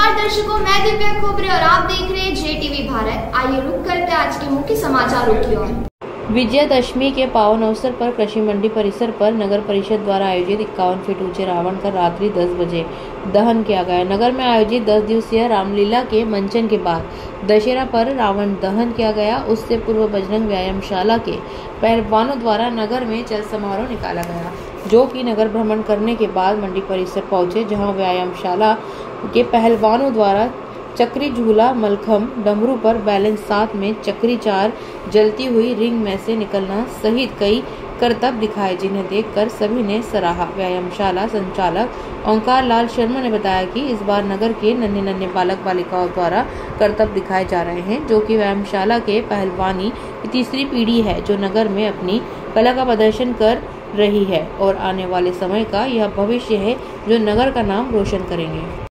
नमस्कार दर्शकों, मैं दिव्या खोबरे और आप देख रहे हैं जे टीवी भारत। आइए रुक करते आज के मुख्य समाचारों की ओर। विजयादशमी के पावन अवसर पर कृषि मंडी परिसर पर नगर परिषद द्वारा आयोजित इक्यावन फीट ऊँचे रावण का रात्रि 10 बजे दहन किया गया। नगर में आयोजित 10 दिवसीय रामलीला के मंचन के बाद दशहरा पर रावण दहन किया गया। उससे पूर्व बजरंग व्यायामशाला के पहलवानों द्वारा नगर में चल समारोह निकाला गया। जो कि नगर भ्रमण करने के बाद मंडी परिसर पहुँचे, जहाँ व्यायामशाला के पहलवानों द्वारा चक्री झूला मलखम डमरू पर बैलेंस साथ में चक्री चार जलती हुई रिंग में से निकलना सहित कई करतब दिखाए, जिन्हें देखकर सभी ने सराहा। व्यायामशाला संचालक ओंकार लाल शर्मा ने बताया कि इस बार नगर के नन्हे नन्हे बालक बालिकाओं द्वारा करतब दिखाए जा रहे हैं, जो कि व्यायामशाला के पहलवानी की तीसरी पीढ़ी है, जो नगर में अपनी कला का प्रदर्शन कर रही है और आने वाले समय का यह भविष्य है जो नगर का नाम रोशन करेंगे।